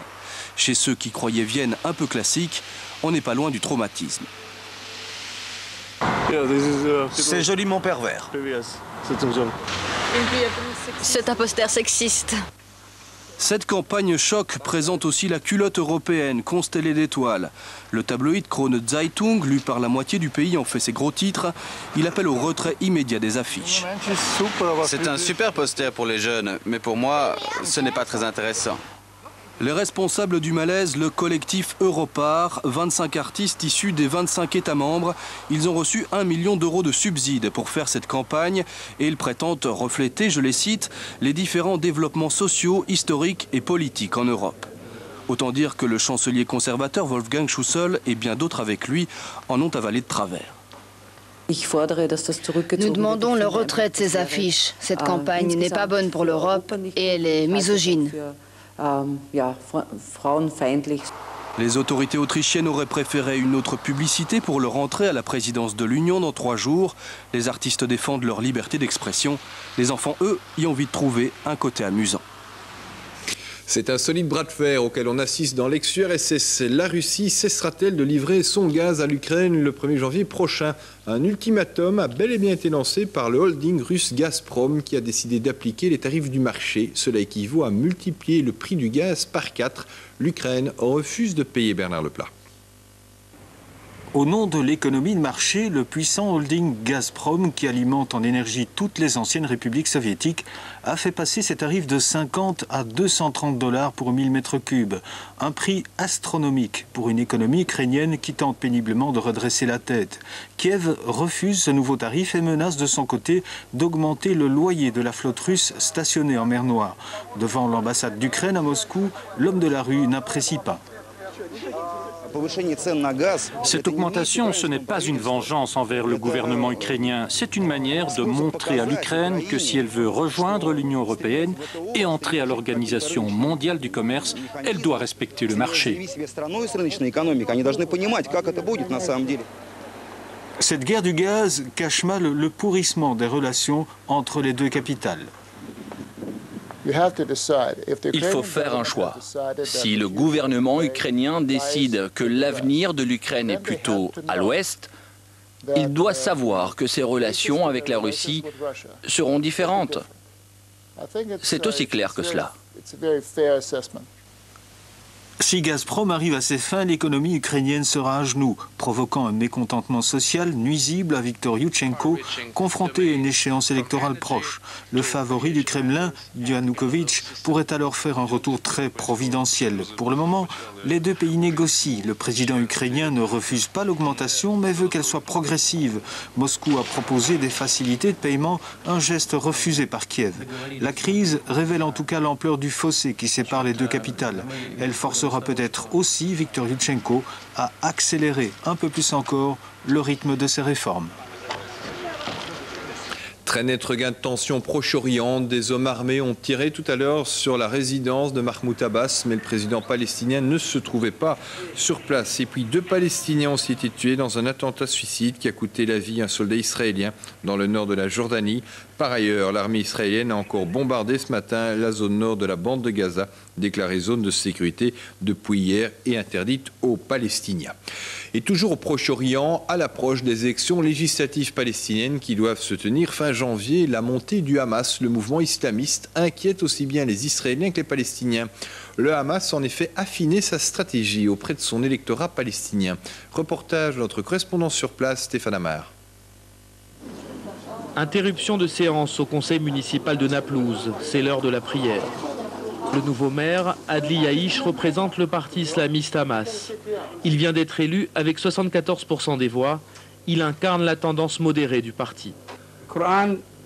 Chez ceux qui croyaient Vienne un peu classique, on n'est pas loin du traumatisme. C'est joliment pervers. C'est un poster sexiste. Cette campagne choc présente aussi la culotte européenne constellée d'étoiles. Le tabloïd Krone Zeitung, lu par la moitié du pays, en fait ses gros titres. Il appelle au retrait immédiat des affiches. C'est un super poster pour les jeunes, mais pour moi, ce n'est pas très intéressant. Les responsables du malaise, le collectif Europar, 25 artistes issus des 25 États membres, ils ont reçu 1 million d'euros de subsides pour faire cette campagne et ils prétendent refléter, je les cite, les différents développements sociaux, historiques et politiques en Europe. Autant dire que le chancelier conservateur Wolfgang Schussel et bien d'autres avec lui en ont avalé de travers. Nous demandons le retrait de ces affiches. Cette campagne n'est pas bonne pour l'Europe et elle est misogyne. Ähm, Les autorités autrichiennes auraient préféré une autre publicité pour leur entrée à la présidence de l'Union dans trois jours. Les artistes défendent leur liberté d'expression. Les enfants, eux, y ont envie de trouver un côté amusant. C'est un solide bras de fer auquel on assiste dans l'ex-URSS. La Russie cessera-t-elle de livrer son gaz à l'Ukraine le 1er janvier prochain? Un ultimatum a bel et bien été lancé par le holding russe Gazprom qui a décidé d'appliquer les tarifs du marché. Cela équivaut à multiplier le prix du gaz par 4. L'Ukraine refuse de payer Bernard Leplat. Au nom de l'économie de marché, le puissant holding Gazprom, qui alimente en énergie toutes les anciennes républiques soviétiques, a fait passer ses tarifs de 50 à 230 dollars pour 1000 mètres cubes. Un prix astronomique pour une économie ukrainienne qui tente péniblement de redresser la tête. Kiev refuse ce nouveau tarif et menace de son côté d'augmenter le loyer de la flotte russe stationnée en mer Noire. Devant l'ambassade d'Ukraine à Moscou, l'homme de la rue n'apprécie pas. Cette augmentation, ce n'est pas une vengeance envers le gouvernement ukrainien, c'est une manière de montrer à l'Ukraine que si elle veut rejoindre l'Union européenne et entrer à l'Organisation mondiale du commerce, elle doit respecter le marché. Cette guerre du gaz cache mal le pourrissement des relations entre les deux capitales. Il faut faire un choix. Si le gouvernement ukrainien décide que l'avenir de l'Ukraine est plutôt à l'ouest, il doit savoir que ses relations avec la Russie seront différentes. C'est aussi clair que cela. Si Gazprom arrive à ses fins, l'économie ukrainienne sera à genoux, provoquant un mécontentement social nuisible à Viktor Yushchenko, confronté à une échéance électorale proche. Le favori du Kremlin, Yanukovych, pourrait alors faire un retour très providentiel. Pour le moment, les deux pays négocient. Le président ukrainien ne refuse pas l'augmentation, mais veut qu'elle soit progressive. Moscou a proposé des facilités de paiement, un geste refusé par Kiev. La crise révèle en tout cas l'ampleur du fossé qui sépare les deux capitales. Elle force peut-être aussi Viktor Yushchenko à accélérer un peu plus encore le rythme de ses réformes. Très net regain de tension Proche-Orient. Des hommes armés ont tiré tout à l'heure sur la résidence de Mahmoud Abbas, mais le président palestinien ne se trouvait pas sur place. Et puis deux Palestiniens ont été tués dans un attentat suicide qui a coûté la vie à un soldat israélien dans le nord de la Jordanie. Par ailleurs, l'armée israélienne a encore bombardé ce matin la zone nord de la bande de Gaza, déclarée zone de sécurité depuis hier et interdite aux Palestiniens. Et toujours au Proche-Orient, à l'approche des élections législatives palestiniennes qui doivent se tenir fin janvier, la montée du Hamas, le mouvement islamiste, inquiète aussi bien les Israéliens que les Palestiniens. Le Hamas en effet affiné sa stratégie auprès de son électorat palestinien. Reportage de notre correspondant sur place, Stéphane Amar. Interruption de séance au conseil municipal de Naplouse. C'est l'heure de la prière. Le nouveau maire, Adli Yaïch, représente le parti islamiste Hamas. Il vient d'être élu avec 74% des voix. Il incarne la tendance modérée du parti.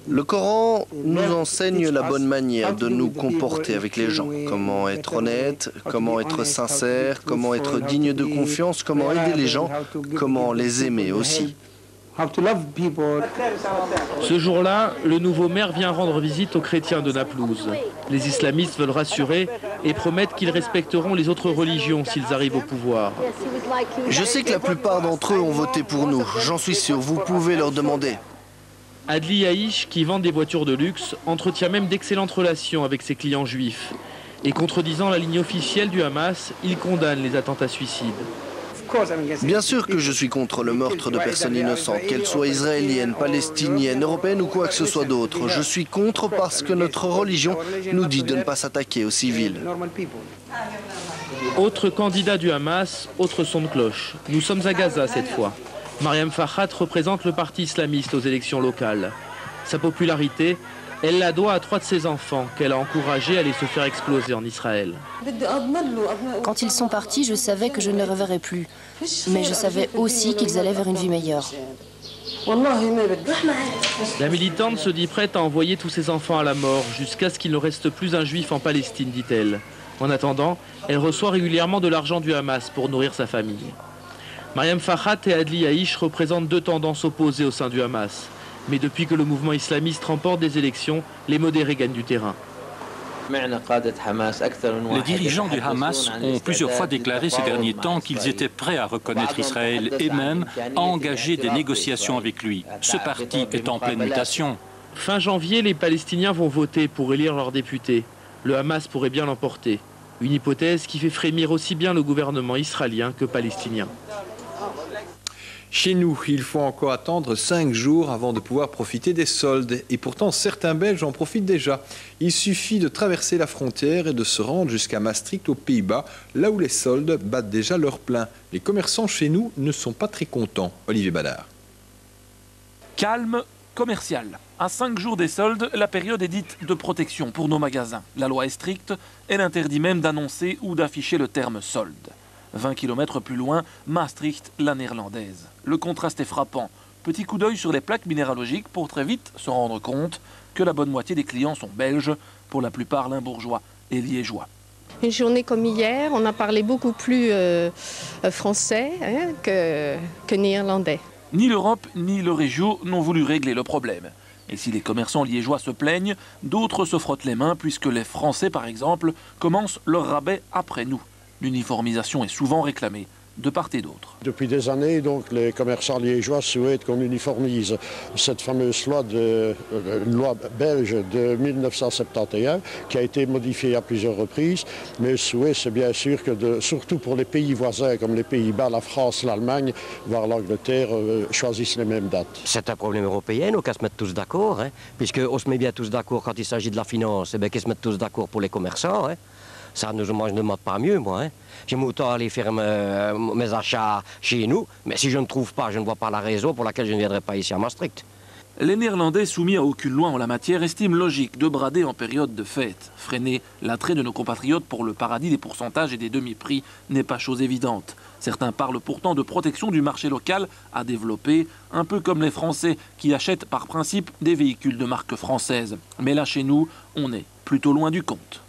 Le Coran nous enseigne la bonne manière de nous comporter avec les gens. Comment être honnête, comment être sincère, comment être digne de confiance, comment aider les gens, comment les aimer aussi. Ce jour-là, le nouveau maire vient rendre visite aux chrétiens de Naplouse. Les islamistes veulent rassurer et promettent qu'ils respecteront les autres religions s'ils arrivent au pouvoir. Je sais que la plupart d'entre eux ont voté pour nous. J'en suis sûr. Vous pouvez leur demander. Adli Haïch, qui vend des voitures de luxe, entretient même d'excellentes relations avec ses clients juifs. Et contredisant la ligne officielle du Hamas, il condamne les attentats suicides. Bien sûr que je suis contre le meurtre de personnes innocentes, qu'elles soient israéliennes, palestiniennes, européennes ou quoi que ce soit d'autre. Je suis contre parce que notre religion nous dit de ne pas s'attaquer aux civils. Autre candidat du Hamas, autre son de cloche. Nous sommes à Gaza cette fois. Mariam Fahad représente le parti islamiste aux élections locales. Sa popularité, elle la doit à trois de ses enfants qu'elle a encouragés à aller se faire exploser en Israël. Quand ils sont partis, je savais que je ne les reverrais plus. Mais je savais aussi qu'ils allaient vers une vie meilleure. La militante se dit prête à envoyer tous ses enfants à la mort jusqu'à ce qu'il ne reste plus un juif en Palestine, dit-elle. En attendant, elle reçoit régulièrement de l'argent du Hamas pour nourrir sa famille. Mariam Fahad et Adli Haïch représentent deux tendances opposées au sein du Hamas. Mais depuis que le mouvement islamiste remporte des élections, les modérés gagnent du terrain. Les dirigeants du Hamas ont plusieurs fois déclaré ces derniers temps qu'ils étaient prêts à reconnaître Israël et même à engager des négociations avec lui. Ce parti est en pleine mutation. Fin janvier, les Palestiniens vont voter pour élire leurs députés. Le Hamas pourrait bien l'emporter. Une hypothèse qui fait frémir aussi bien le gouvernement israélien que palestinien. Chez nous, il faut encore attendre cinq jours avant de pouvoir profiter des soldes. Et pourtant, certains Belges en profitent déjà. Il suffit de traverser la frontière et de se rendre jusqu'à Maastricht aux Pays-Bas, là où les soldes battent déjà leur plein. Les commerçants chez nous ne sont pas très contents. Olivier Badard. Calme commercial. À cinq jours des soldes, la période est dite de protection pour nos magasins. La loi est stricte, elle interdit même d'annoncer ou d'afficher le terme solde. 20 km plus loin, Maastricht, la néerlandaise. Le contraste est frappant. Petit coup d'œil sur les plaques minéralogiques pour très vite se rendre compte que la bonne moitié des clients sont belges, pour la plupart limbourgeois et liégeois. Une journée comme hier, on a parlé beaucoup plus euh, euh, français hein, que, que néerlandais. Ni l'Europe ni le Régio n'ont voulu régler le problème. Et si les commerçants liégeois se plaignent, d'autres se frottent les mains puisque les Français, par exemple, commencent leur rabais après nous. L'uniformisation est souvent réclamée de part et d'autre. Depuis des années, donc, les commerçants liégeois souhaitent qu'on uniformise cette fameuse loi, de, euh, loi belge de 1971 qui a été modifiée à plusieurs reprises. Mais le souhait, c'est bien sûr que, de, surtout pour les pays voisins comme les Pays-Bas, la France, l'Allemagne, voire l'Angleterre, euh, choisissent les mêmes dates. C'est un problème européen, on qu'à se mettre tous d'accord, hein, puisqu'on se met bien tous d'accord quand il s'agit de la finance, et eh bien qu'ils se mettent tous d'accord pour les commerçants. Hein. Ça, moi, ne demande pas mieux, moi. Hein. J'aime autant aller faire mes achats chez nous, mais si je ne trouve pas, je ne vois pas la raison pour laquelle je ne viendrai pas ici à Maastricht. Les Néerlandais, soumis à aucune loi en la matière, estiment logique de brader en période de fête. Freiner l'attrait de nos compatriotes pour le paradis des pourcentages et des demi-prix n'est pas chose évidente. Certains parlent pourtant de protection du marché local à développer, un peu comme les Français qui achètent par principe des véhicules de marque française. Mais là, chez nous, on est plutôt loin du compte.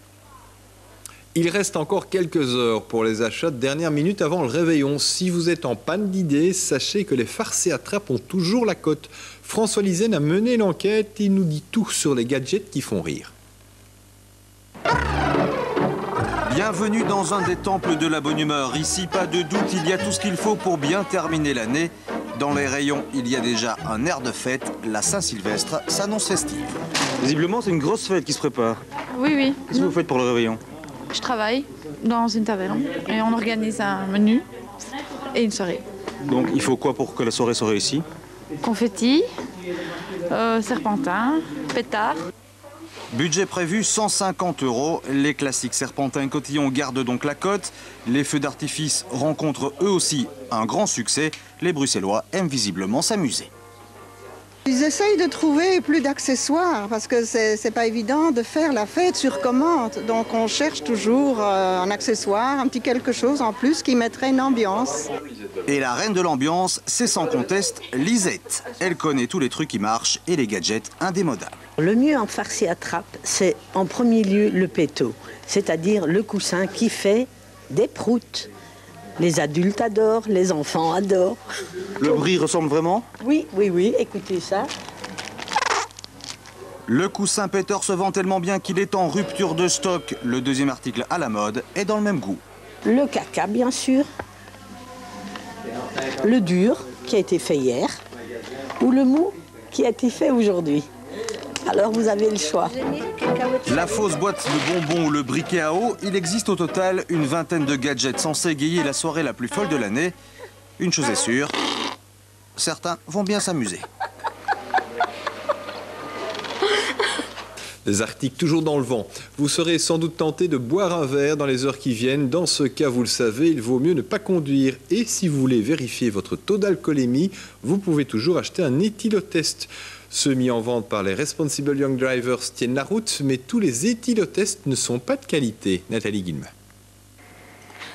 Il reste encore quelques heures pour les achats de dernière minute avant le réveillon. Si vous êtes en panne d'idées, sachez que les farces et attrapes ont toujours la cote. François Lizen a mené l'enquête, il nous dit tout sur les gadgets qui font rire. Bienvenue dans un des temples de la bonne humeur. Ici, pas de doute, il y a tout ce qu'il faut pour bien terminer l'année. Dans les rayons, il y a déjà un air de fête. La Saint-Sylvestre s'annonce festive. Visiblement, c'est une grosse fête qui se prépare. Oui, oui. Qu'est-ce que vous faites pour le réveillon? Je travaille dans une taverne et on organise un menu et une soirée. Donc, il faut quoi pour que la soirée soit réussie? Confetti, euh, serpentin, pétard. Budget prévu 150 euros. Les classiques serpentins et cotillons gardent donc la cote. Les feux d'artifice rencontrent eux aussi un grand succès. Les Bruxellois aiment visiblement s'amuser. Ils essayent de trouver plus d'accessoires parce que c'est pas évident de faire la fête sur commande. Donc on cherche toujours euh, un accessoire, un petit quelque chose en plus qui mettrait une ambiance. Et la reine de l'ambiance, c'est sans conteste Lisette. Elle connaît tous les trucs qui marchent et les gadgets indémodables. Le mieux en farce et attrape, c'est en premier lieu le péto, c'est-à-dire le coussin qui fait des proutes. Les adultes adorent, les enfants adorent. Le bruit ressemble vraiment? Oui, oui, oui, écoutez ça. Le coussin péteur se vend tellement bien qu'il est en rupture de stock. Le deuxième article à la mode est dans le même goût. Le caca, bien sûr. Le dur, qui a été fait hier. Ou le mou, qui a été fait aujourd'hui. Alors vous avez le choix. La fausse boîte de bonbons ou le briquet à eau, il existe au total une vingtaine de gadgets censés égayer la soirée la plus folle de l'année. Une chose est sûre, certains vont bien s'amuser. Des articles toujours dans le vent. Vous serez sans doute tenté de boire un verre dans les heures qui viennent. Dans ce cas, vous le savez, il vaut mieux ne pas conduire. Et si vous voulez vérifier votre taux d'alcoolémie, vous pouvez toujours acheter un éthylotest. Ceux mis en vente par les Responsible Young Drivers tiennent la route, mais tous les éthylotests ne sont pas de qualité. Nathalie Guilma.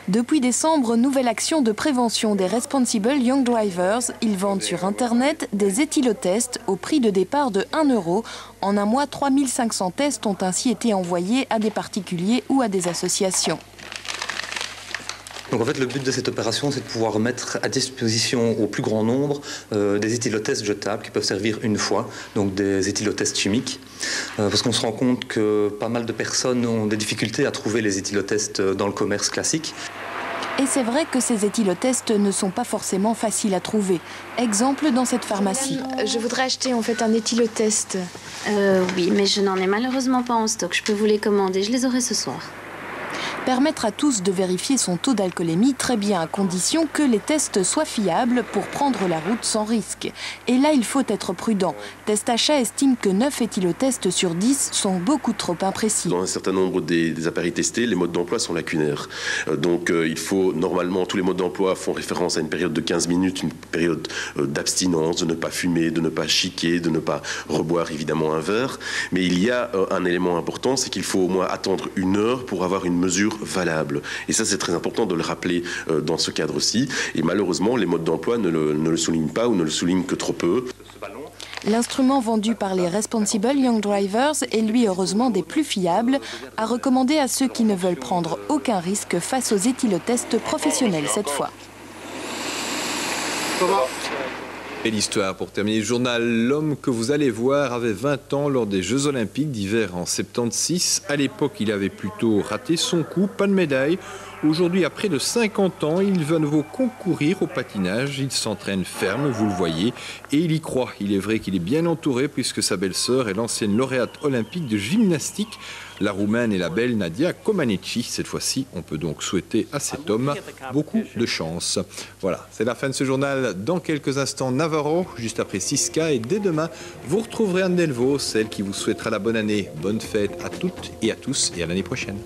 Depuis décembre, nouvelle action de prévention des Responsible Young Drivers. Ils vendent sur Internet des éthylotests au prix de départ de 1 euro. En un mois, 3500 tests ont ainsi été envoyés à des particuliers ou à des associations. Donc en fait, le but de cette opération, c'est de pouvoir mettre à disposition au plus grand nombre euh, des éthylotests jetables qui peuvent servir une fois, donc des éthylotests chimiques. Euh, parce qu'on se rend compte que pas mal de personnes ont des difficultés à trouver les éthylotests dans le commerce classique. Et c'est vrai que ces éthylotests ne sont pas forcément faciles à trouver. Exemple dans cette pharmacie. Je voudrais acheter en fait un éthylotest. Euh, oui, mais je n'en ai malheureusement pas en stock. Je peux vous les commander, je les aurai ce soir. Permettre à tous de vérifier son taux d'alcoolémie très bien à condition que les tests soient fiables pour prendre la route sans risque. Et là, il faut être prudent. Testachat estime que 9 éthylotests sur 10 sont beaucoup trop imprécis. Dans un certain nombre des, appareils testés, les modes d'emploi sont lacunaires. Euh, donc euh, il faut, normalement, tous les modes d'emploi font référence à une période de 15 minutes, une période euh, d'abstinence, de ne pas fumer, de ne pas chiquer, de ne pas reboire évidemment un verre. Mais il y a un élément important, c'est qu'il faut au moins attendre une heure pour avoir une mesure valable. Et ça, c'est très important de le rappeler euh, dans ce cadre-ci. Et malheureusement, les modes d'emploi ne le, ne le soulignent pas ou ne le soulignent que trop peu. L'instrument vendu par les Responsible Young Drivers est lui heureusement des plus fiables, à recommander à ceux qui ne veulent prendre aucun risque face aux éthylotests professionnels cette fois. Et l'histoire, pour terminer le journal, l'homme que vous allez voir avait 20 ans lors des Jeux Olympiques d'hiver en 76. À l'époque, il avait plutôt raté son coup, pas de médaille. Aujourd'hui, à près de 50 ans, il veut à nouveau concourir au patinage. Il s'entraîne ferme, vous le voyez, et il y croit. Il est vrai qu'il est bien entouré puisque sa belle-sœur est l'ancienne lauréate olympique de gymnastique, la roumaine et la belle Nadia Comaneci. Cette fois-ci, on peut donc souhaiter à cet homme beaucoup de chance. Voilà, c'est la fin de ce journal. Dans quelques instants, Navarro, juste après 6K. Et dès demain, vous retrouverez Anne Delvaux, celle qui vous souhaitera la bonne année. Bonne fête à toutes et à tous et à l'année prochaine.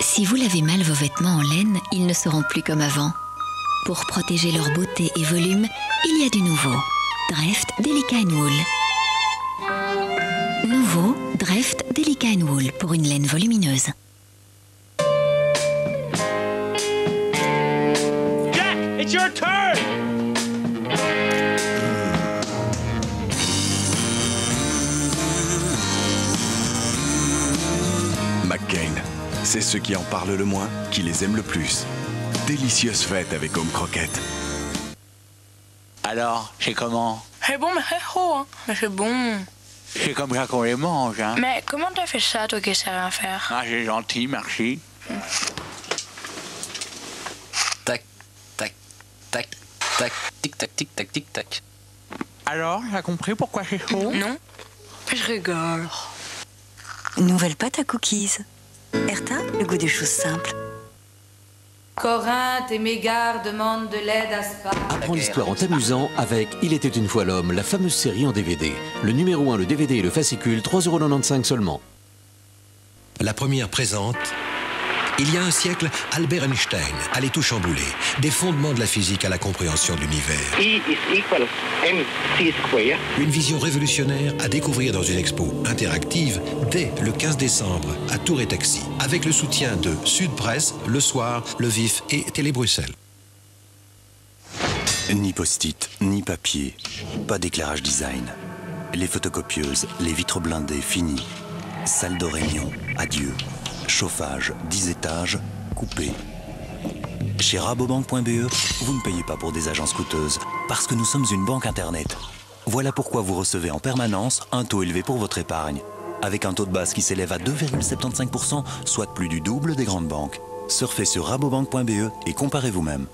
Si vous lavez mal vos vêtements en laine, ils ne seront plus comme avant. Pour protéger leur beauté et volume, il y a du nouveau. Dreft Delica Wool. Nouveau, Dreft Delica Wool pour une laine volumineuse. C'est ceux qui en parlent le moins qui les aiment le plus. Délicieuse fête avec Home Croquette. Alors, c'est comment? C'est bon, mais c'est chaud, hein. Mais c'est bon. C'est comme ça qu'on les mange, hein Mais comment t'as fait ça, toi qui sais rien faire? Ah, c'est gentil, merci. Tac, tac, tac, tac, tic tac, tic tac, tic tac. Alors, t'as compris pourquoi c'est chaud? Non. Je rigole. Nouvelle pâte à cookies. Erta, le goût des choses simples. Corinthe et Mégare demandent de l'aide à Sparte. Apprends l'histoire en t'amusant avec Il était une fois l'homme, la fameuse série en DVD. Le numéro 1, le DVD et le fascicule, 3,95€ seulement. La première présente. Il y a un siècle, Albert Einstein allait tout chambouler. Des fondements de la physique à la compréhension de l'univers. E is equal mc square. Une vision révolutionnaire à découvrir dans une expo interactive dès le 15 décembre à Tour et Taxi, avec le soutien de Sud Presse, Le Soir, Le Vif et Télé Bruxelles. Ni post-it, ni papier, pas d'éclairage design. Les photocopieuses, les vitres blindées finies. Salle de réunion, adieu. Chauffage, 10 étages, coupé. Chez rabobank.be, vous ne payez pas pour des agences coûteuses, parce que nous sommes une banque Internet. Voilà pourquoi vous recevez en permanence un taux élevé pour votre épargne, avec un taux de base qui s'élève à 2,75%, soit plus du double des grandes banques. Surfez sur rabobank.be et comparez vous-même.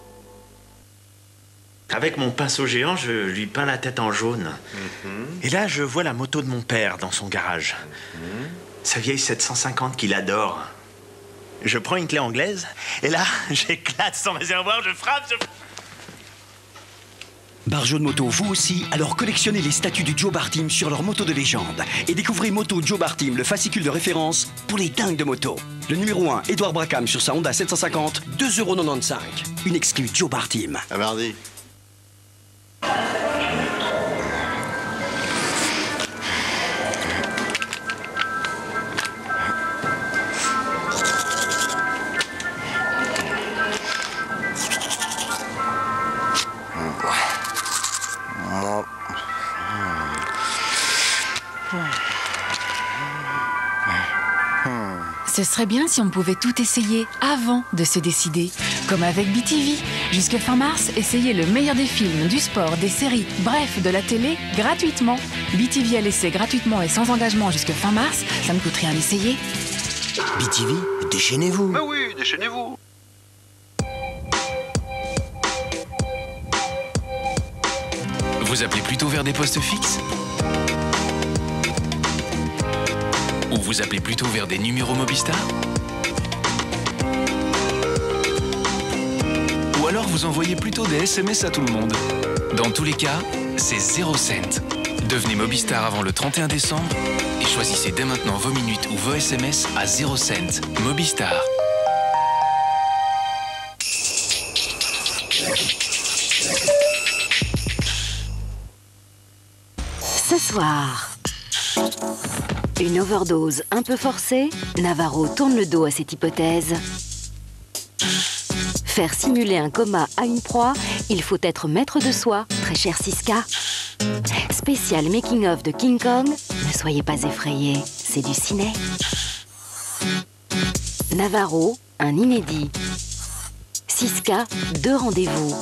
Avec mon pinceau géant, je lui peins la tête en jaune. Et là, je vois la moto de mon père dans son garage. Sa vieille 750 qu'il adore. Je prends une clé anglaise, et là, j'éclate son réservoir, je frappe, je... Barjo de moto, vous aussi Alors collectionnez les statues du Joe Bar Team sur leur moto de légende. Et découvrez Moto Joe Bar Team, le fascicule de référence pour les dingues de moto. Le numéro 1, Edouard Bracam sur sa Honda 750, 2,95€. Une exclue Joe Bar Team. À mardi. Ce serait bien si on pouvait tout essayer avant de se décider. Comme avec BTV. Jusque fin mars, essayez le meilleur des films, du sport, des séries, bref, de la télé, gratuitement. BTV à l'essai gratuitement et sans engagement jusque fin mars, ça ne coûte rien d'essayer. BTV, déchaînez-vous. Mais oui, déchaînez-vous. Vous appelez plutôt vers des postes fixes? Ou vous appelez plutôt vers des numéros Mobistar Ou alors vous envoyez plutôt des SMS à tout le monde Dans tous les cas, c'est 0 cent. Devenez Mobistar avant le 31 décembre et choisissez dès maintenant vos minutes ou vos SMS à 0 cent. Mobistar. Ce soir, une overdose un peu forcée, Navarro tourne le dos à cette hypothèse. Faire simuler un coma à une proie, il faut être maître de soi, très cher Siska. Spécial making-of de King Kong, ne soyez pas effrayés, c'est du ciné. Navarro, un inédit. Siska, deux rendez-vous.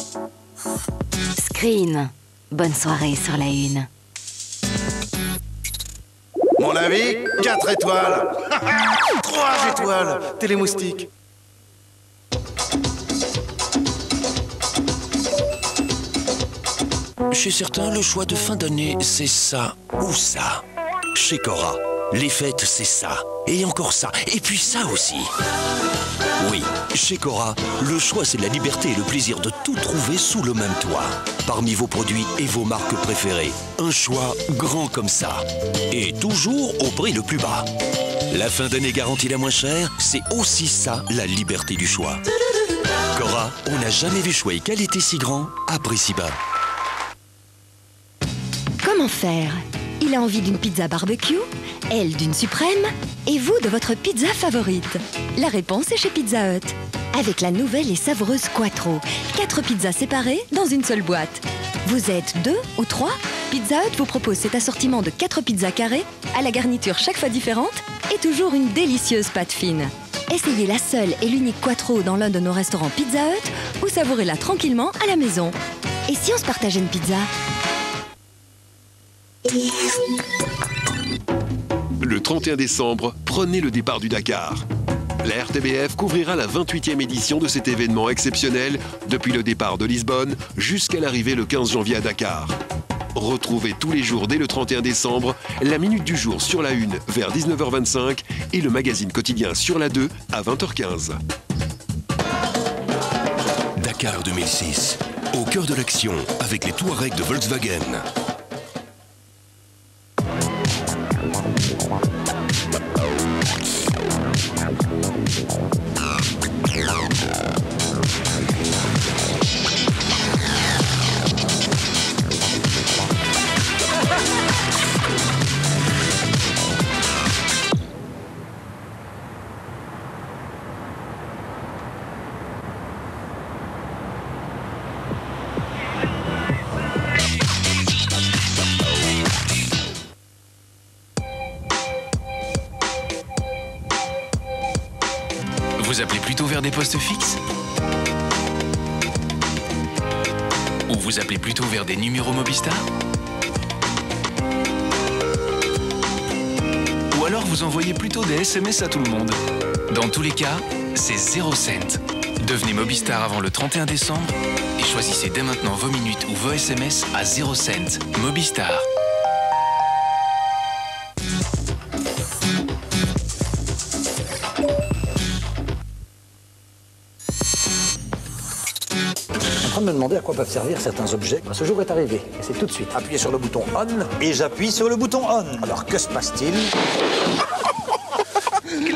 Screen, bonne soirée sur la une. Mon avis, 4 étoiles. 3 étoiles. Télémoustique. Chez certains, le choix de fin d'année, c'est ça ou ça. Chez Cora, Les fêtes, c'est ça. Et encore ça. Et puis ça aussi. Oui, chez Cora, le choix c'est la liberté et le plaisir de tout trouver sous le même toit. Parmi vos produits et vos marques préférées, un choix grand comme ça. Et toujours au prix le plus bas. La fin d'année garantie la moins chère, c'est aussi ça la liberté du choix. Cora, on n'a jamais vu choix et qualité si grand à prix si bas. Comment faire? Il a envie d'une pizza barbecue, elle d'une suprême, et vous de votre pizza favorite. La réponse est chez Pizza Hut. Avec la nouvelle et savoureuse Quattro, quatre pizzas séparées dans une seule boîte. Vous êtes deux ou trois Pizza Hut vous propose cet assortiment de quatre pizzas carrées, à la garniture chaque fois différente, et toujours une délicieuse pâte fine. Essayez la seule et l'unique Quattro dans l'un de nos restaurants Pizza Hut, ou savourez-la tranquillement à la maison. Et si on se partageait une pizza? Le 31 décembre, prenez le départ du Dakar. La RTBF couvrira la 28e édition de cet événement exceptionnel depuis le départ de Lisbonne jusqu'à l'arrivée le 15 janvier à Dakar. Retrouvez tous les jours dès le 31 décembre la Minute du Jour sur la 1 vers 19h25 et le magazine quotidien sur la 2 à 20h15. Dakar 2006, au cœur de l'action avec les Touaregs de Volkswagen. C'est 0 cent. Devenez Mobistar avant le 31 décembre et choisissez dès maintenant vos minutes ou vos SMS à 0 cent. Mobistar. Je suis en train de me demander à quoi peuvent servir certains objets. Ce jour est arrivé, et c'est tout de suite. Appuyez sur le bouton on, et j'appuie sur le bouton on. Alors que se passe-t-il?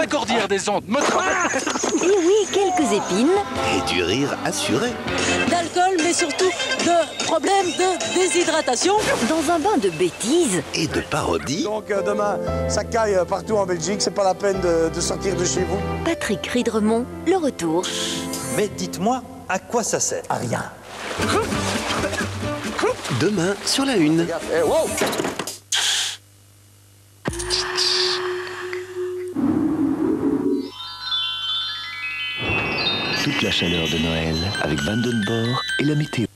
La cordillère des ondes me Oui, oui, quelques épines. Et du rire assuré. D'alcool, mais surtout de problèmes de déshydratation. Dans un bain de bêtises. Et de parodie. Donc euh, demain, ça caille euh, partout en Belgique, c'est pas la peine de, de sortir de chez vous. Patrick Ridremont, le retour. Mais dites-moi, à quoi ça sert À rien. Demain sur la une. Eh, wow La chaleur de Noël avec Vandenborg et la météo.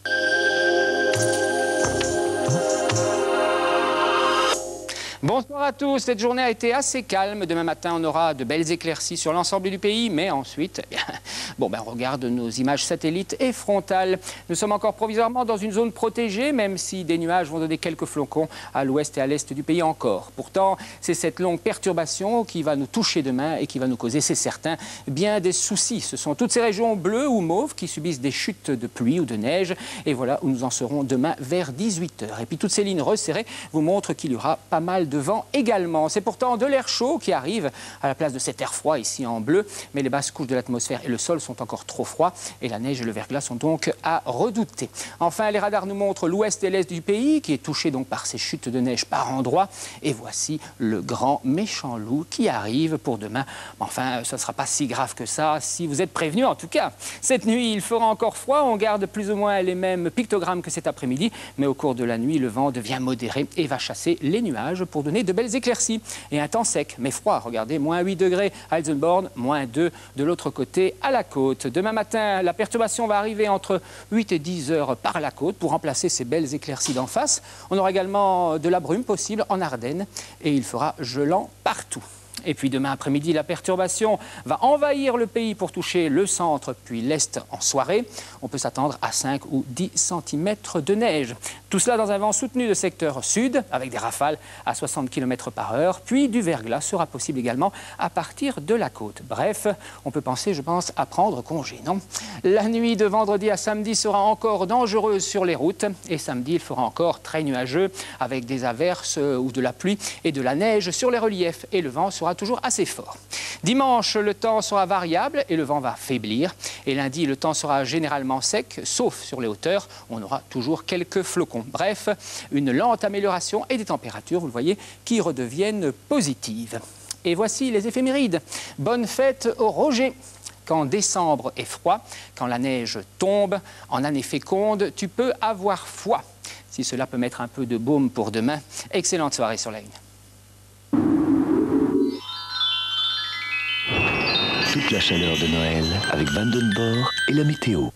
Bonsoir à tous. Cette journée a été assez calme. Demain matin, on aura de belles éclaircies sur l'ensemble du pays, mais ensuite, bon, ben, on regarde nos images satellites et frontales. Nous sommes encore provisoirement dans une zone protégée, même si des nuages vont donner quelques flocons à l'ouest et à l'est du pays encore. Pourtant, c'est cette longue perturbation qui va nous toucher demain et qui va nous causer, c'est certain, bien des soucis. Ce sont toutes ces régions bleues ou mauves qui subissent des chutes de pluie ou de neige. Et voilà où nous en serons demain vers 18h. Et puis toutes ces lignes resserrées vous montrent qu'il y aura pas mal de vent également. C'est pourtant de l'air chaud qui arrive à la place de cet air froid ici en bleu, mais les basses couches de l'atmosphère et le sol sont encore trop froids et la neige et le verglas sont donc à redouter. Enfin, les radars nous montrent l'ouest et l'est du pays qui est touché donc par ces chutes de neige par endroits. Et voici le grand méchant loup qui arrive pour demain. Enfin, ce ne sera pas si grave que ça si vous êtes prévenus en tout cas. Cette nuit, il fera encore froid. On garde plus ou moins les mêmes pictogrammes que cet après-midi, mais au cours de la nuit, le vent devient modéré et va chasser les nuages pour donner de belles éclaircies. Et un temps sec, mais froid. Regardez, moins 8 degrés à Elsenborn, moins 2 de l'autre côté à la côte. Demain matin, la perturbation va arriver entre 8 et 10 heures par la côte pour remplacer ces belles éclaircies d'en face. On aura également de la brume possible en Ardennes et il fera gelant partout. Et puis demain après-midi, la perturbation va envahir le pays pour toucher le centre puis l'est en soirée. On peut s'attendre à 5 ou 10 cm de neige. Tout cela dans un vent soutenu de secteur sud, avec des rafales à 60 km par heure. Puis du verglas sera possible également à partir de la côte. Bref, on peut penser, je pense, à prendre congé, non? La nuit de vendredi à samedi sera encore dangereuse sur les routes. Et samedi, il fera encore très nuageux, avec des averses ou de la pluie et de la neige sur les reliefs. Et le vent sera toujours assez fort. Dimanche, le temps sera variable et le vent va faiblir. Et lundi, le temps sera généralement sec, sauf sur les hauteurs. On aura toujours quelques flocons. Bref, une lente amélioration et des températures, vous le voyez, qui redeviennent positives. Et voici les éphémérides. Bonne fête au Roger quand décembre est froid, quand la neige tombe, en année féconde, tu peux avoir foi. Si cela peut mettre un peu de baume pour demain, excellente soirée sur la une. La chaleur de Noël avec Vandenborg et la météo.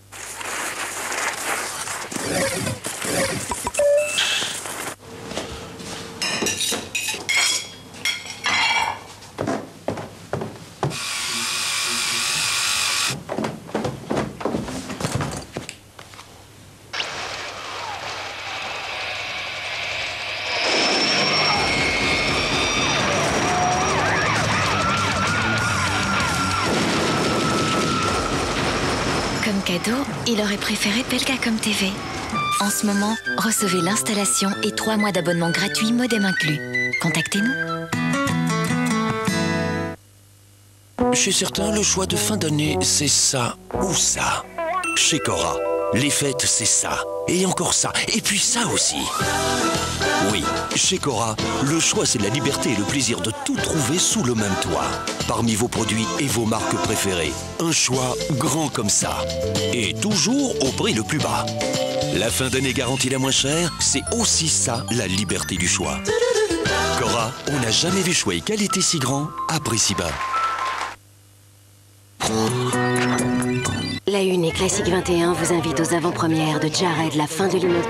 En ce moment, recevez l'installation et trois mois d'abonnement gratuit modem inclus. Contactez-nous. Chez certains, le choix de fin d'année, c'est ça ou ça. Chez Cora, les fêtes, c'est ça. Et encore ça. Et puis ça aussi. Oui, chez Cora, le choix, c'est la liberté et le plaisir de tout trouver sous le même toit. Parmi vos produits et vos marques préférées. Un choix grand comme ça. Et toujours au prix le plus bas. La fin d'année garantie la moins chère, c'est aussi ça, la liberté du choix. Cora, on n'a jamais vu choix et qualité si grand à prix si bas. La Une et Classique 21 vous invite aux avant-premières de Jared, la fin de l'humour.